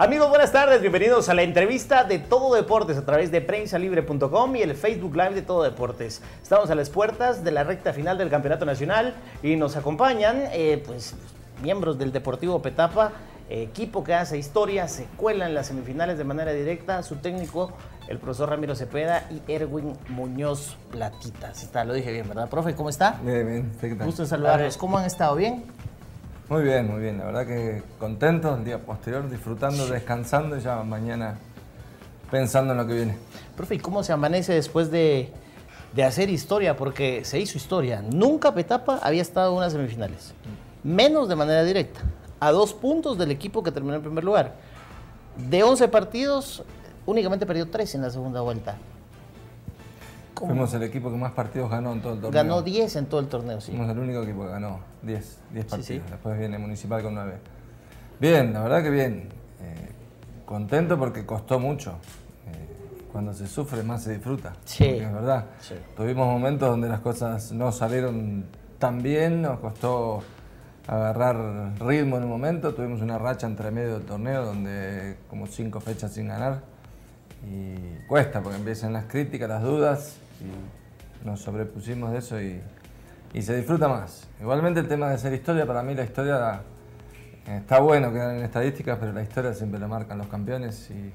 Amigos, buenas tardes, bienvenidos a la entrevista de Todo Deportes a través de prensalibre.com y el Facebook Live de Todo Deportes. Estamos a las puertas de la recta final del Campeonato Nacional y nos acompañan eh, pues, miembros del Deportivo Petapa, equipo que hace historia, se cuela en las semifinales de manera directa, su técnico, el profesor Ramiro Cepeda y Erwin Muñoz Platitas. Está, lo dije bien, ¿verdad, profe? ¿Cómo está? Bien, bien. Gusto en saludarlos. ¿Cómo han estado? ¿Bien? Muy bien, muy bien. La verdad que contento el día posterior, disfrutando, descansando y ya mañana pensando en lo que viene. Profe, ¿y cómo se amanece después de, de hacer historia? Porque se hizo historia. Nunca Petapa había estado en unas semifinales. Menos de manera directa. A dos puntos del equipo que terminó en primer lugar. De 11 partidos, únicamente perdió 3 en la segunda vuelta. ¿Cómo? Fuimos el equipo que más partidos ganó en todo el torneo. Ganó 10 en todo el torneo, sí. Fuimos el único equipo que ganó 10, 10 partidos. Sí, sí. Después viene Municipal con 9. Bien, la verdad que bien. Eh, contento porque costó mucho. Eh, cuando se sufre más se disfruta. Sí. Es verdad. Sí. Tuvimos momentos donde las cosas no salieron tan bien, nos costó agarrar ritmo en un momento. Tuvimos una racha entre medio del torneo donde como cinco fechas sin ganar. Y cuesta porque empiezan las críticas, las dudas y nos sobrepusimos de eso y, y se disfruta más. Igualmente el tema de hacer historia, para mí la historia está bueno quedar en estadísticas, pero la historia siempre la marcan los campeones y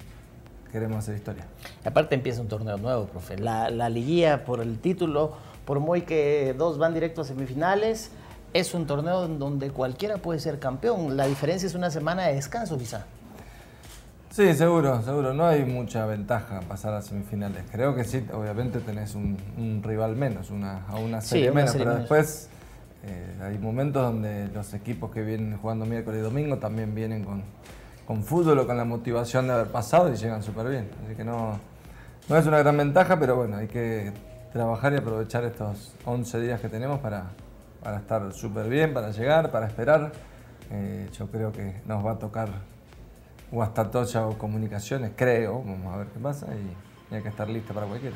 queremos hacer historia. Y aparte empieza un torneo nuevo, profe. La, la liguilla por el título, por muy que dos van directo a semifinales, es un torneo en donde cualquiera puede ser campeón. La diferencia es una semana de descanso quizá. Sí, seguro, seguro. No hay mucha ventaja pasar a semifinales. Creo que sí, obviamente tenés un, un rival menos, una, a una serie Sí, una menos, serie pero menos. después eh, hay momentos donde los equipos que vienen jugando miércoles y domingo también vienen con, con fútbol o con la motivación de haber pasado y llegan súper bien. Así que no, no es una gran ventaja, pero bueno, hay que trabajar y aprovechar estos 11 días que tenemos para, para estar súper bien, para llegar, para esperar. Eh, yo creo que nos va a tocar Guastatoya o Comunicaciones, creo. Vamos a ver qué pasa y, y hay que estar lista para cualquiera.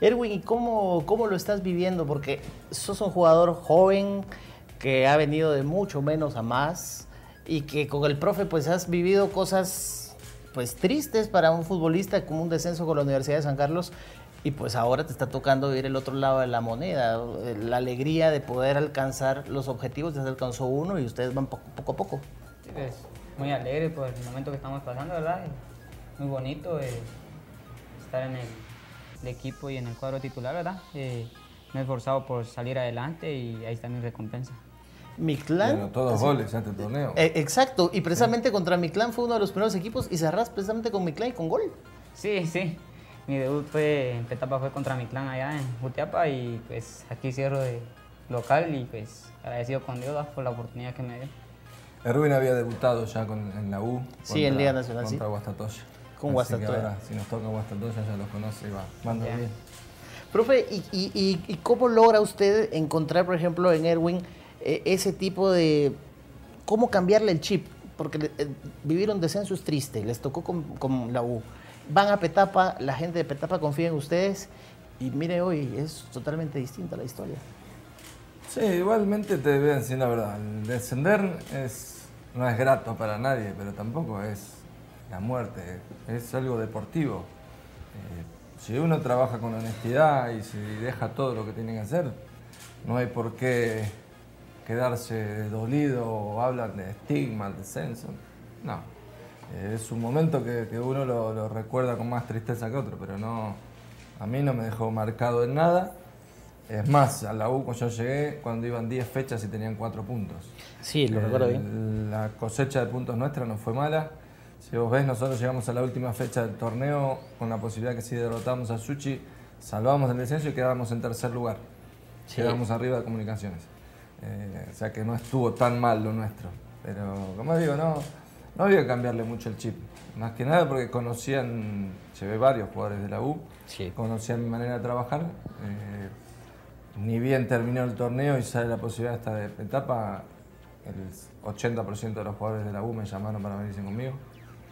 Erwin, ¿y cómo, cómo lo estás viviendo? Porque sos un jugador joven que ha venido de mucho menos a más y que con el profe pues has vivido cosas pues tristes para un futbolista como un descenso con la Universidad de San Carlos y pues ahora te está tocando vivir el otro lado de la moneda, la alegría de poder alcanzar los objetivos, ya se alcanzó uno y ustedes van poco, poco a poco. Muy alegre por el momento que estamos pasando, ¿verdad? Muy bonito eh, estar en el, el equipo y en el cuadro titular, ¿verdad? Eh, me he esforzado por salir adelante y ahí está mi recompensa. Mi clan... Bueno, todos sí. goles en este torneo. Eh, exacto, y precisamente contra mi clan fue uno de los primeros equipos y cerrás precisamente con mi clan y con gol. Sí, sí. Mi debut fue en Petapa fue contra mi clan allá en Jutiapa y pues aquí cierro de local y pues agradecido con Dios por la oportunidad que me dio. Erwin había debutado ya con, en la U. Sí, en Liga Nacional, Contra sí. Guastatoya. Con Así Guastatoya. ahora, si nos toca Guastatoya, ya los conoce y va. Manda bien. Profe, ¿y, y- y- cómo logra usted encontrar, por ejemplo, en Erwin eh, ese tipo de... cómo cambiarle el chip? Porque eh, vivir un descenso es triste, les tocó con, con la U. Van a Petapa, la gente de Petapa confía en ustedes y mire hoy, es totalmente distinta la historia. Sí, igualmente te voy a decir la verdad. El descender es, no es grato para nadie, pero tampoco es la muerte. Es algo deportivo. Eh, si uno trabaja con honestidad y si deja todo lo que tiene que hacer, no hay por qué quedarse dolido o hablan de estigma, el descenso. No. Eh, es un momento que, que uno lo, lo recuerda con más tristeza que otro, pero no, a mí no me dejó marcado en nada. Es más, a la U cuando yo llegué, cuando iban 10 fechas y tenían 4 puntos. Sí, lo Eh, recuerdo bien. La cosecha de puntos nuestra no fue mala. Si vos ves, nosotros llegamos a la última fecha del torneo con la posibilidad que si derrotamos a Suchi, salvamos el descenso y quedábamos en tercer lugar. Sí. Quedábamos arriba de comunicaciones. Eh, o sea que no estuvo tan mal lo nuestro. Pero, como digo, no, no había que cambiarle mucho el chip. Más que nada porque conocían, llevé varios jugadores de la U, Sí. conocían mi manera de trabajar. Eh, ni bien terminó el torneo y sale la posibilidad esta de etapa, el 80% de los jugadores de la U me llamaron para venirse conmigo.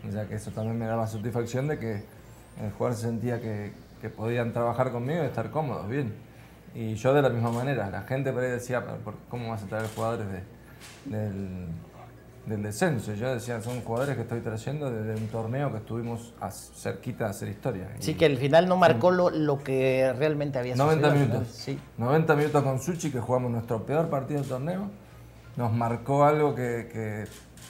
O sea que eso también me daba satisfacción de que el jugador se sentía que, que podían trabajar conmigo y estar cómodos, bien. Y yo de la misma manera, la gente por ahí decía, "¿Pero por- ¿cómo vas a traer jugadores de, del- del descenso. Yo decía, son jugadores que estoy trayendo desde un torneo que estuvimos cerquita de hacer historia. Sí, que al final no marcó lo, lo que realmente había 90 minutos. Sí. 90 minutos con Suchi, que jugamos nuestro peor partido del torneo. Nos marcó algo que, que,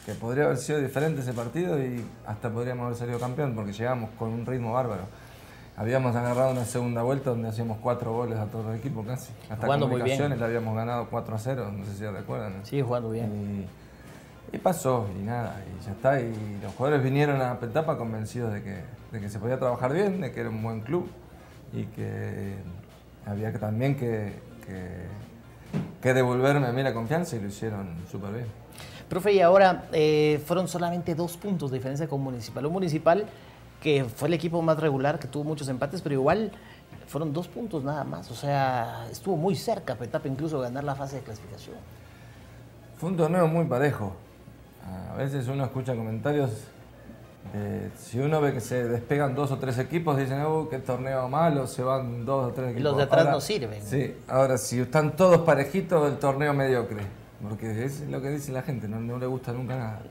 que podría haber sido diferente ese partido y hasta podríamos haber salido campeón, porque llegamos con un ritmo bárbaro. Habíamos agarrado una segunda vuelta donde hacíamos cuatro goles a todo el equipo casi. Hasta jugando comunicaciones le habíamos ganado 4 a 0, no sé si recuerdan. Sí, jugando bien. Y, pasó, y nada, y ya está. Y los jugadores vinieron a Petapa convencidos de que, de que se podía trabajar bien, de que era un buen club y que había que también que, que, devolverme a mí la confianza y lo hicieron súper bien. Profe, y ahora eh, fueron solamente dos puntos de diferencia con Municipal. Un Municipal que fue el equipo más regular, que tuvo muchos empates, pero igual fueron dos puntos nada más. O sea, estuvo muy cerca Petapa incluso ganar la fase de clasificación. Fue un torneo muy parejo. A veces uno escucha comentarios si uno ve que se despegan dos o tres equipos, dicen, oh, qué torneo malo, se van dos o tres equipos. Los de atrás no sirven. Sí, ahora si están todos parejitos, el torneo mediocre porque es lo que dice la gente, no, le gusta nunca nada.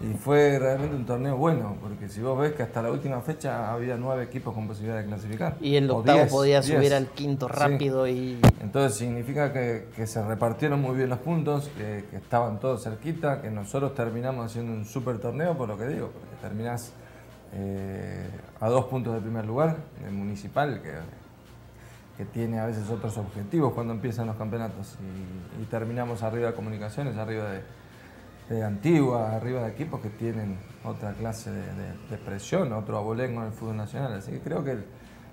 Y fue realmente un torneo bueno, porque si vos ves que hasta la última fecha había nueve equipos con posibilidad de clasificar. Y el octavo podía subir al quinto rápido y... Entonces significa que, se repartieron muy bien los puntos, que, estaban todos cerquita, que nosotros terminamos haciendo un super torneo, por lo que digo, porque terminás eh, a dos puntos del primer lugar, el municipal, que que tiene a veces otros objetivos cuando empiezan los campeonatos y, terminamos arriba de comunicaciones, arriba de, Antigua, arriba de equipos que tienen otra clase de, presión, otro abolengo en el fútbol nacional. Así que creo que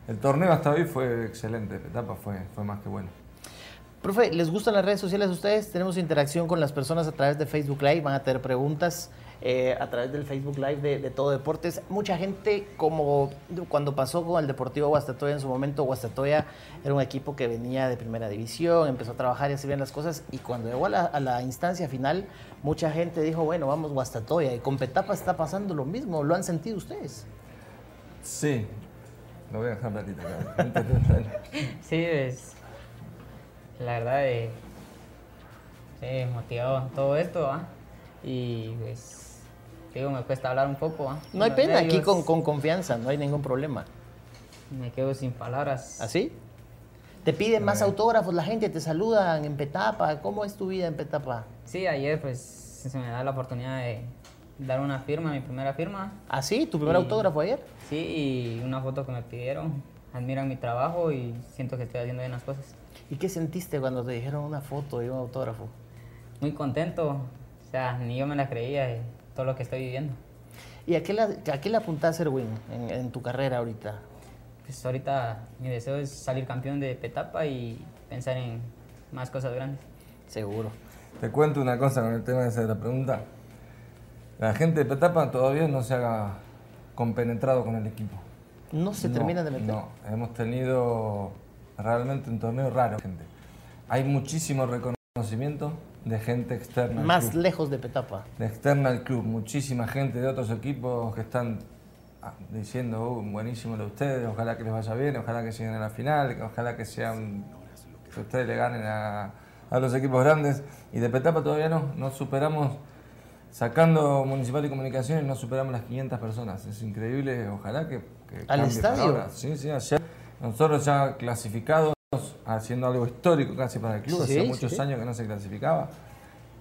el, torneo hasta hoy fue excelente, etapa fue, fue más que bueno. Profe, ¿les gustan las redes sociales a ustedes? Tenemos interacción con las personas a través de Facebook Live, van a tener preguntas eh, a través del Facebook Live de, Todo Deportes. Mucha gente, como cuando pasó con el Deportivo Guastatoya en su momento, Guastatoya era un equipo que venía de primera división, empezó a trabajar y así bien las cosas, y cuando llegó a la, instancia final, mucha gente dijo, bueno, vamos Guastatoya, y con Petapa está pasando lo mismo, ¿lo han sentido ustedes? Sí, lo voy a dejar platito sí, es la verdad, eh, sí, motivado todo esto, Y pues, digo, me cuesta hablar un poco, No hay pena, aquí con, confianza, no hay ningún problema. Me quedo sin palabras. ¿Así? ¿Te piden más autógrafos? ¿La gente te saludan en Petapa? ¿Cómo es tu vida en Petapa? Sí, ayer pues se me da la oportunidad de dar una firma, mi primera firma. ¿Ah, sí? ¿Tu primer autógrafo ayer? Sí, y una foto que me pidieron. Admiran mi trabajo y siento que estoy haciendo bien las cosas. ¿Y qué sentiste cuando te dijeron una foto y un autógrafo? Muy contento, o sea, ni yo me la creía de todo lo que estoy viviendo. ¿Y a qué, la, a qué le apuntás, Erwin, en, en tu carrera ahorita? Pues ahorita mi deseo es salir campeón de Petapa y pensar en más cosas grandes. Seguro. Te cuento una cosa con el tema de esa la pregunta. La gente de Petapa todavía no se ha compenetrado con el equipo. No se termina de meter. No, hemos tenido realmente un torneo raro, gente. Hay muchísimo reconocimiento de gente externa. Más lejos de Petapa. De externa al club, muchísima gente de otros equipos que están ah, diciendo, uh, buenísimo lo de ustedes, ojalá que les vaya bien, ojalá que sigan en la final, ojalá que sean, que ustedes le ganen a, a los equipos grandes. Y de Petapa todavía no, no superamos, sacando Municipal y Comunicaciones, no superamos las 500 personas. Es increíble, ojalá que... que ¿Al estadio? Sí, sí, ayer nosotros ya clasificados, haciendo algo histórico casi para el club, hace muchos años que no se clasificaba.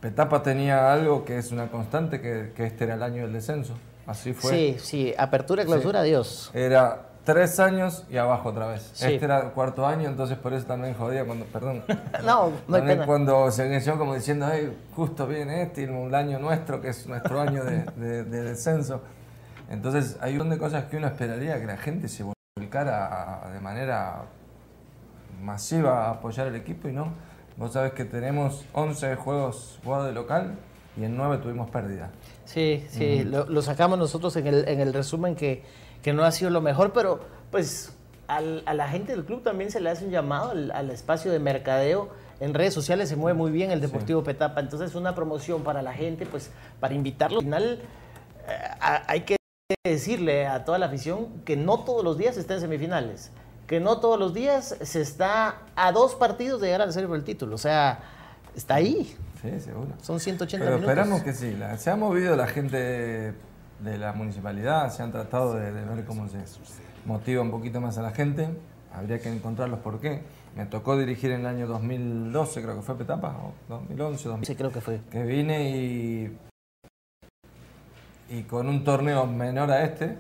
Petapa tenía algo que es una constante, que, este era el año del descenso. Así fue. Sí, sí, apertura y clausura, Dios. Era tres años y abajo otra vez. Este era el cuarto año, entonces por eso también jodía cuando, perdón. no, no hay pena. cuando se inició como diciendo, hey, justo viene este el año nuestro, que es nuestro año de, de descenso. Entonces hay un montón de cosas que uno esperaría que la gente se volcara de manera masiva a apoyar el equipo y no. Vos sabés que tenemos 11 juegos jugados de local y en 9 tuvimos pérdida. Sí, sí, lo, sacamos nosotros en el, en el resumen que, que, no ha sido lo mejor, pero pues al, a la gente del club también se le hace un llamado al, espacio de mercadeo. En redes sociales se mueve muy bien el Deportivo Petapa, entonces una promoción para la gente, pues para invitarlo. Al final eh, hay que decirle a toda la afición que no todos los días está en semifinales, que no todos los días se está a dos partidos de llegar a la serie por el título, o sea, está ahí. Sí, seguro. Son 180 Pero minutos. esperamos que sí. La- se ha movido la gente de la municipalidad, se han tratado de, de ver cómo se motiva un poquito más a la gente. Habría que encontrarlos por qué. Me tocó dirigir en el año 2012, creo que fue Petapa, o 2011, 2012. Sí, creo que fue. que vine y, y con un torneo menor a este,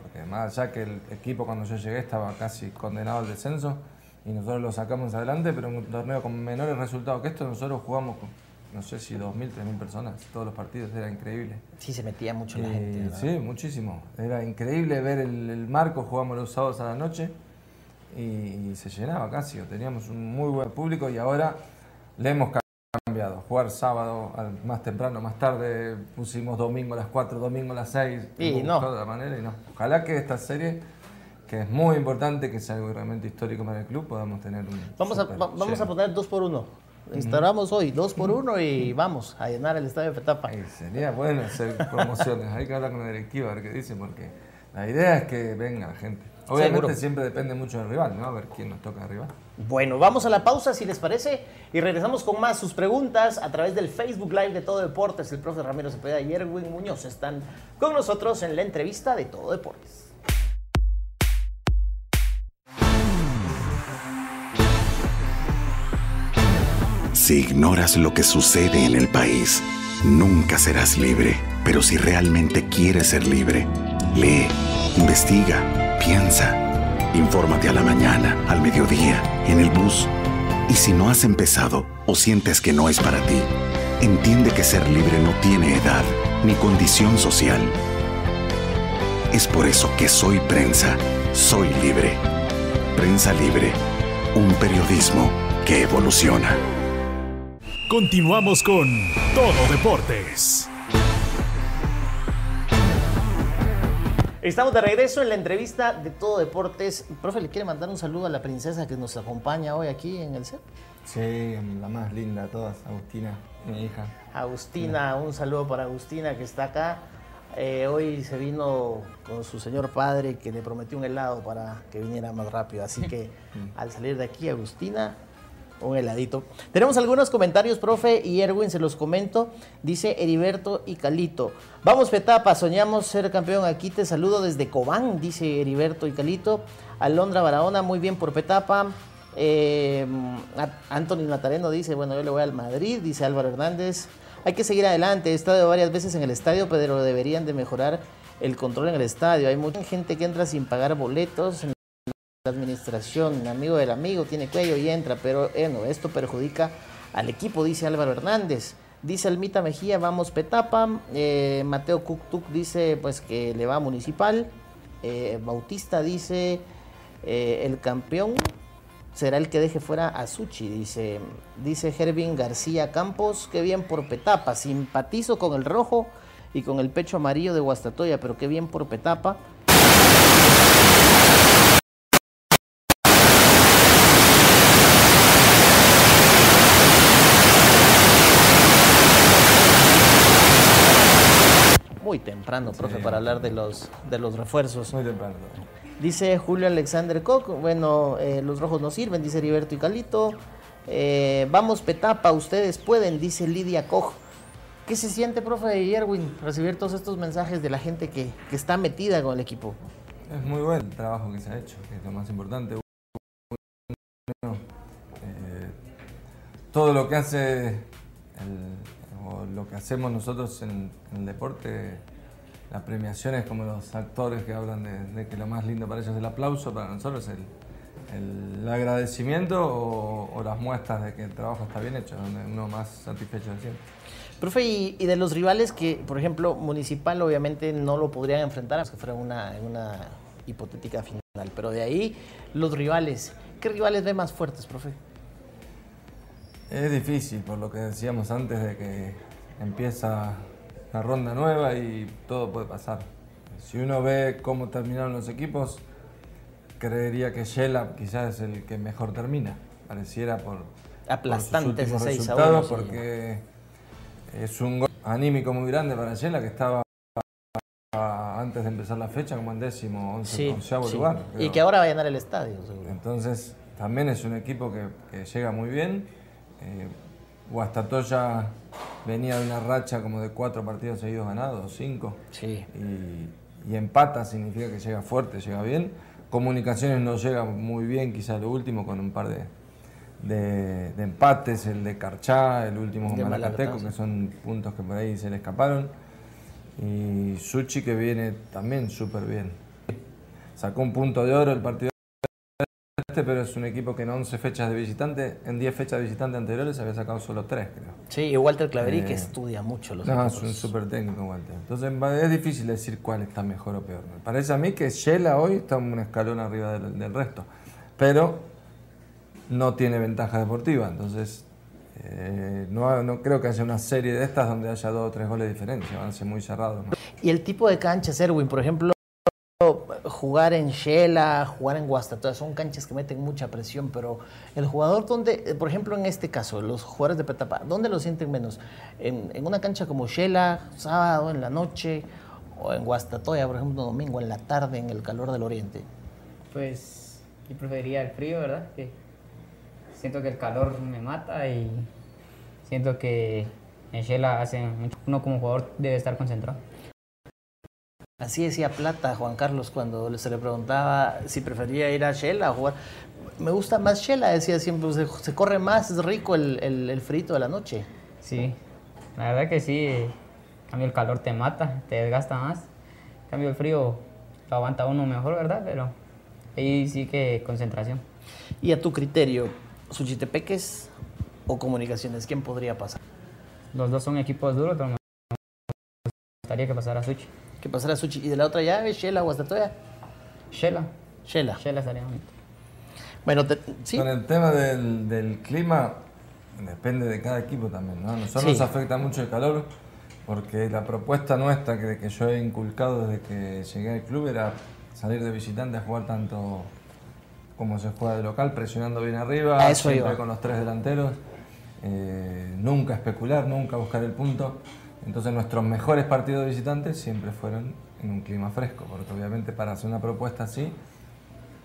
porque más allá que el equipo cuando yo llegué estaba casi condenado al descenso y nosotros lo sacamos adelante, pero en un torneo con menores resultados que esto, nosotros jugamos con, no sé si 2.000, 3.000 personas, todos los partidos, era increíble. Sí, se metía mucho la Y gente. ¿verdad? sí, muchísimo. Era increíble ver el, el marco, jugamos los sábados a la noche y, se llenaba casi. Teníamos un muy buen público y ahora le hemos cambiado. Jugar sábado al- más temprano, más tarde, pusimos domingo a las 4, domingo a las 6. Y no. buscado la manera y no. Ojalá que esta serie, que es muy importante, que es algo realmente histórico para el club, podamos tener un. Vamos, a, va- vamos a poner dos por uno. Instauramos hoy dos por uno y vamos a llenar el estadio de Petapa. Ay, sería bueno hacer promociones. Hay que hablar con la directiva a ver qué dice, porque la idea es que venga la gente. Obviamente Seguro. siempre depende mucho del rival, ¿no? A ver quién nos toca rival. Bueno, vamos a la pausa si les parece y regresamos con más sus preguntas a través del Facebook Live de Todo Deportes. El profe Ramiro Cepeda y Erwin Muñoz están con nosotros en la entrevista de Todo Deportes. Si ignoras lo que sucede en el país, nunca serás libre. Pero si realmente quieres ser libre, lee, investiga, piensa. Infórmate a la mañana, al mediodía, en el bus. Y si no has empezado o sientes que no es para ti, entiende que ser libre no tiene edad ni condición social. Es por eso que soy prensa, soy libre. Prensa libre, un periodismo que evoluciona. Continuamos con Todo Deportes. Estamos de regreso en la entrevista de Todo Deportes. Profe, ¿le quiere mandar un saludo a la princesa que nos acompaña hoy aquí en el set? Sí, la más linda de todas, Agustina, mi hija. Agustina, un saludo para Agustina que está acá. Eh, hoy se vino con su señor padre que le prometió un helado para que viniera más rápido. Así que al salir de aquí, Agustina, un heladito. Tenemos algunos comentarios, profe, y Erwin se los comento. Dice Heriberto y Calito. Vamos, Petapa, soñamos ser campeón aquí. Te saludo desde Cobán, dice Heriberto y Calito. Alondra Barahona, muy bien por Petapa. Eh, Anthony Natareno dice, bueno, yo le voy al Madrid, dice Álvaro Hernández. Hay que seguir adelante, he estado varias veces en el estadio, pero deberían de mejorar el control en el estadio. Hay mucha gente que entra sin pagar boletos. La administración, amigo del amigo, tiene cuello y entra, pero bueno, esto perjudica al equipo, dice Álvaro Hernández. Dice Almita Mejía, vamos Petapa. Eh, Mateo Cuktuk dice pues que le va a Municipal. Eh, Bautista dice eh, el campeón será el que deje fuera a Suchi, dice, dice Gervin García Campos, qué bien por Petapa, simpatizo con el rojo y con el pecho amarillo de Guastatoya, pero qué bien por Petapa. Muy temprano, profe, para hablar de los, de los refuerzos. Muy temprano. todavía. Dice Julio Alexander Koch, bueno, eh, los rojos no sirven, dice Heriberto y Calito. Eh, vamos, Petapa, ustedes pueden, dice Lidia Koch. ¿Qué se siente, profe Yerwin, recibir todos estos mensajes de la gente que, que está metida con el equipo? Es muy buen el trabajo que se ha hecho, que es lo más importante. Bueno, eh, todo lo que hace el- o lo que hacemos nosotros en, en el deporte, la premiación es como los actores que hablan de, de que lo más lindo para ellos es el aplauso, para nosotros el, el agradecimiento o, o las muestras de que el trabajo está bien hecho, donde uno más satisfecho se siente. Profe, y, y de los rivales que, por ejemplo, Municipal obviamente no lo podrían enfrentar, que fuera una, una hipotética final, pero de ahí los rivales, ¿qué rivales ve más fuertes, profe? Es difícil, por lo que decíamos antes de que empieza la ronda nueva y todo puede pasar. Si uno ve cómo terminaron los equipos, creería que Shela quizás es el que mejor termina. Pareciera por, Aplastante por sus últimos ese 6 a resultados, 1, sí. porque es un gol anímico muy grande para Shela que estaba antes de empezar la fecha como en décimo, once, Sí, onceavo sí. lugar. Y que ahora va a llenar el estadio, seguro. Entonces, también es un equipo que, que llega muy bien. Eh, Guastatoya venía de una racha como de cuatro partidos seguidos ganados, cinco. Sí. Y, y empata significa que llega fuerte, llega bien. Comunicaciones no llega muy bien, quizá lo último, con un par de, de, de empates, el de Carchá, el último De con Malacateco. que son puntos que por ahí se le escaparon. Y Suchi que viene también súper bien. Sacó un punto de oro el partido pero es un equipo que en 11 fechas de visitante, en 10 fechas de visitante anteriores había sacado solo 3, creo. Sí, y Walter Claverí que Eh, estudia mucho los No, es un súper técnico, Walter. Entonces es difícil decir cuál está mejor o peor. Me parece a mí que Shela hoy está un escalón arriba del, del resto, pero no tiene ventaja deportiva. Entonces eh, no, no creo que haya una serie de estas donde haya dos o tres goles de diferencia. Van a ser muy cerrados. ¿no? Y el tipo de canchas, Erwin, por ejemplo, jugar en Shela, jugar en Guastatoya, son canchas que meten mucha presión, pero el jugador, donde, eh, por ejemplo, en este caso, los jugadores de Petapa, ¿dónde lo sienten menos? ¿En, una cancha como Shela, sábado, en la noche, o en Guastatoya, por ejemplo, domingo, en la tarde, en el calor del oriente? Pues yo preferiría el frío, ¿verdad? Que siento que el calor me mata y siento que en Shela. Uno como jugador debe estar concentrado. Así decía Plata Juan Carlos cuando se le preguntaba si prefería ir a Shela a jugar. Me gusta más Shela, decía siempre, se, se corre más, es rico el, el, el frito de la noche. Sí, la verdad que sí. En cambio el calor te mata, te desgasta más. En cambio el frío lo aguanta uno mejor, ¿verdad? Pero ahí sí que concentración. Y a tu criterio, Suchitepeques o Comunicaciones, ¿quién podría pasar? Los dos son equipos duros, pero me gustaría que pasara Suchi. ¿Qué pasará Suchi? ¿Y de la otra llave, Shela, Guastatoya? Shela. Shela. Shela estaría bonito. Bueno, te- sí, Con el tema del, del clima, depende de cada equipo también. ¿no? A nosotros Sí. nos afecta mucho el calor, porque la propuesta nuestra que, que yo he inculcado desde que llegué al club era salir de visitante a jugar tanto como se juega de local, presionando bien arriba, siempre iba. con los tres delanteros, eh, nunca especular, nunca buscar el punto. Entonces nuestros mejores partidos de visitantes siempre fueron en un clima fresco, porque obviamente para hacer una propuesta así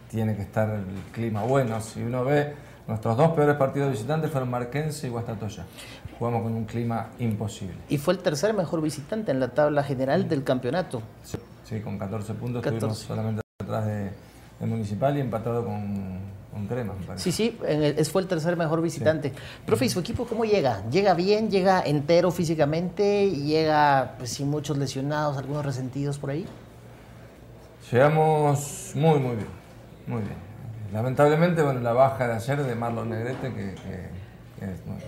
tiene que estar el clima bueno. Si uno ve, nuestros dos peores partidos de visitantes fueron Marquense y Guastatoya. Jugamos con un clima imposible. y fue el tercer mejor visitante en la tabla general del campeonato. Sí, sí, con 14 puntos 14. estuvimos solamente atrás de, de Municipal y empatado con, con Crema, me parece. Sí, sí, el- fue el tercer mejor visitante. Profe, ¿y su equipo cómo llega? ¿Llega bien? ¿Llega entero físicamente? ¿Llega pues, sin muchos lesionados, algunos resentidos por ahí? Llegamos muy, muy bien. Muy bien. Lamentablemente, bueno, la baja de ayer de Marlon Negrete, que, que- que, bueno,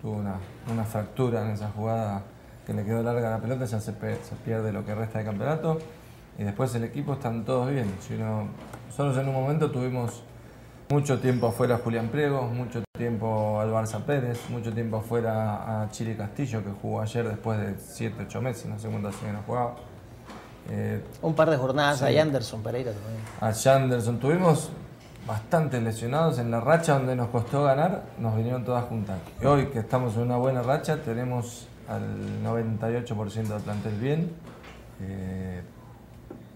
tuvo una, una fractura en esa jugada que le quedó larga la pelota, ya se, se pierde lo que resta de campeonato. Y después el equipo están todos bien. Si uno- nosotros en un momento tuvimos mucho tiempo afuera a Julián Priego, mucho tiempo al Barça Pérez, mucho tiempo afuera a Chile Castillo, que jugó ayer después de 7, 8 meses, no sé hace que no jugaba. Eh, Un par de jornadas Sí. hay Anderson Pereira también. a Janderson. Tuvimos bastantes lesionados en la racha donde nos costó ganar, nos vinieron todas juntas. Y hoy que estamos en una buena racha, tenemos al 98% del plantel bien. Eh,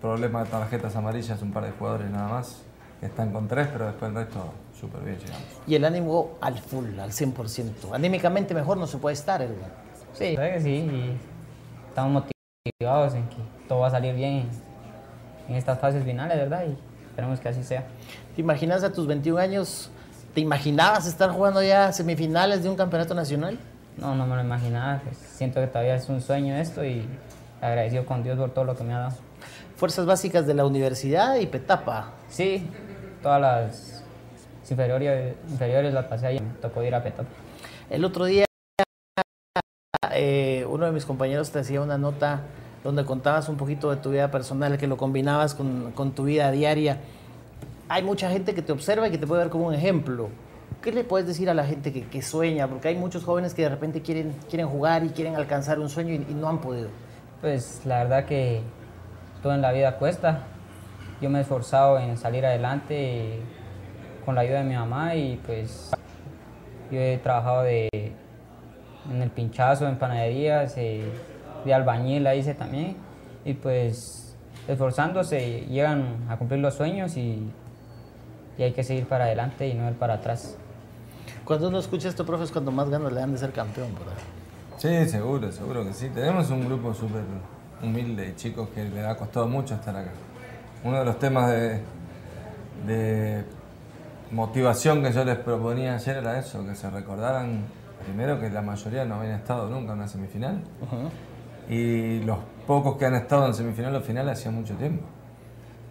problema de tarjetas amarillas, un par de jugadores nada más, están con tres, pero después el resto súper bien llegamos. Y el ánimo al full, al 100%. Anímicamente mejor no se puede estar, Edwin. Sí, verdad que sí. Y estamos motivados en que todo va a salir bien en, en estas fases finales, ¿verdad? Y esperemos que así sea. ¿Te imaginas a tus 21 años, te imaginabas estar jugando ya semifinales de un campeonato nacional? No, no me lo imaginaba. pues, siento que todavía es un sueño esto y agradecido con Dios por todo lo que me ha dado. Fuerzas básicas de la universidad y Petapa. Sí, todas las inferiores, inferiores las pasé ahí. Me tocó ir a Petapa. El otro día eh, uno de mis compañeros te hacía una nota donde contabas un poquito de tu vida personal, que lo combinabas con, con tu vida diaria. Hay mucha gente que te observa y que te puede ver como un ejemplo. ¿Qué le puedes decir a la gente que, que sueña? Porque hay muchos jóvenes que de repente quieren, quieren jugar y quieren alcanzar un sueño y, y no han podido. Pues la verdad que todo en la vida cuesta. Yo me he esforzado en salir adelante con la ayuda de mi mamá y pues yo he trabajado de, en el pinchazo, en panaderías, eh, de albañil la hice también y pues esforzándose llegan a cumplir los sueños y, y hay que seguir para adelante y no ir para atrás. Cuando uno escucha esto, profe, es cuando más ganas le dan de ser campeón, ¿verdad? Sí, seguro, seguro que sí. Tenemos un grupo súper humilde y chicos que le ha costado mucho estar acá. Uno de los temas de, de motivación que yo les proponía ayer era eso, que se recordaran primero que la mayoría no habían estado nunca en una semifinal y los pocos que han estado en semifinal o final hacía mucho tiempo,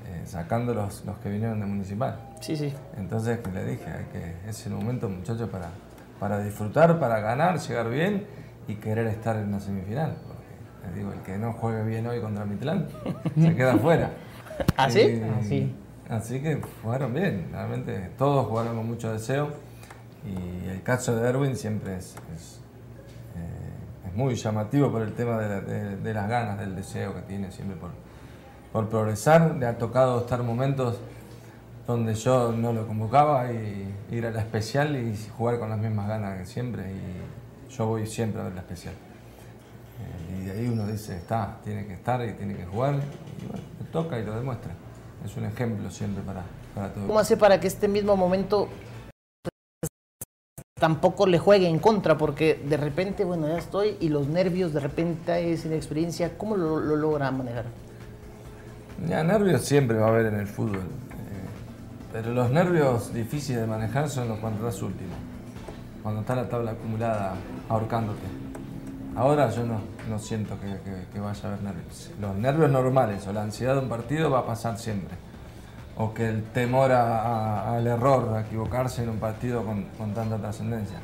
eh, sacando los, los que vinieron de municipal. Sí, sí. Entonces que le dije, que, es el momento muchachos para, para disfrutar, para ganar, llegar bien y querer estar en una semifinal. Porque, les digo, el que no juegue bien hoy contra Mitlán se queda afuera. ¿Ah, sí? Y- Así. Así que jugaron bien, realmente todos jugaron con mucho deseo y el caso de Erwin siempre es, es, eh, es muy llamativo por el tema de, la- de- de las ganas, del deseo que tiene siempre por, por progresar. Le ha tocado estar momentos donde yo no lo convocaba y ir a la especial y jugar con las mismas ganas que siempre y yo voy siempre a ver la especial. Eh, y de ahí uno dice, está, tiene que estar y tiene que jugar y bueno, le toca y lo demuestra. Es un ejemplo siempre para, para todo. ¿Cómo hace para que este mismo momento pues, tampoco le juegue en contra? Porque de repente, bueno, ya estoy y los nervios, de repente es inexperiencia. ¿Cómo lo, lo logra manejar? Ya, nervios siempre va a haber en el fútbol. eh, pero los nervios difíciles de manejar son los cuando estás último. Cuando está la tabla acumulada ahorcándote. Ahora yo no, no siento que, que- que vaya a haber nervios. Los nervios normales o la ansiedad de un partido va a pasar siempre. O que el temor a- a- al error, a equivocarse en un partido con, con tanta trascendencia.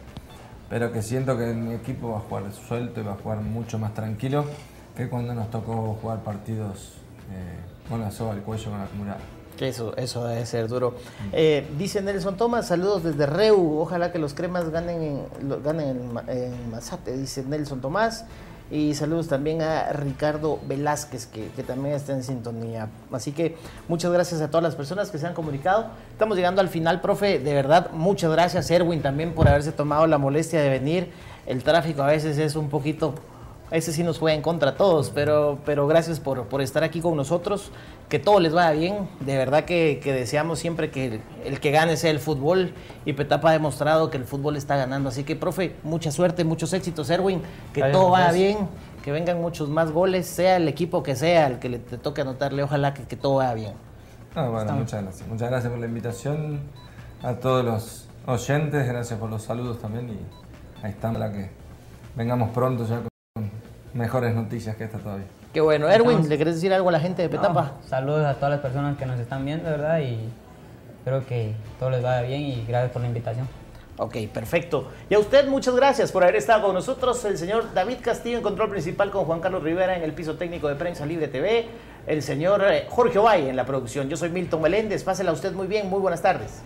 Pero que siento que mi equipo va a jugar suelto y va a jugar mucho más tranquilo que cuando nos tocó jugar partidos eh, con la soga al cuello con la acumulada. Eso, eso debe ser duro. Eh, dice Nelson Tomás, saludos desde Reu. Ojalá que los cremas ganen ganen en, en Mazate, dice Nelson Tomás. Y saludos también a Ricardo Velázquez, que, también está en sintonía. Así que muchas gracias a todas las personas que se han comunicado. Estamos llegando al final, profe. De verdad, muchas gracias, Erwin, también por haberse tomado la molestia de venir. El tráfico a veces es un poquito ese sí nos juega en contra a todos, pero, pero gracias por, por estar aquí con nosotros. Que todo les vaya bien. De verdad que, que deseamos siempre que el, el que gane sea el fútbol. Y Petapa ha demostrado que el fútbol está ganando. Así que, profe, mucha suerte, muchos éxitos, Erwin. Que todo vaya gracias. bien, que vengan muchos más goles, sea el equipo que sea, el que le te toque anotarle. Ojalá que, que todo vaya bien. Ah, bueno, Estamos. muchas gracias. Muchas gracias por la invitación a todos los oyentes, gracias por los saludos también y ahí estamos, la que vengamos pronto ya mejores noticias que esta todavía. Qué bueno. Erwin. ¿le querés decir algo a la gente de Petapa? No, saludos a todas las personas que nos están viendo, ¿verdad? Y espero que todo les vaya bien y gracias por la invitación. Ok, perfecto. Y a usted muchas gracias por haber estado con nosotros. El señor David Castillo en control principal con Juan Carlos Rivera en el piso técnico de Prensa Libre TV. El señor eh, Jorge Ovalle en la producción. Yo soy Milton Meléndez. Pásela usted muy bien. Muy buenas tardes.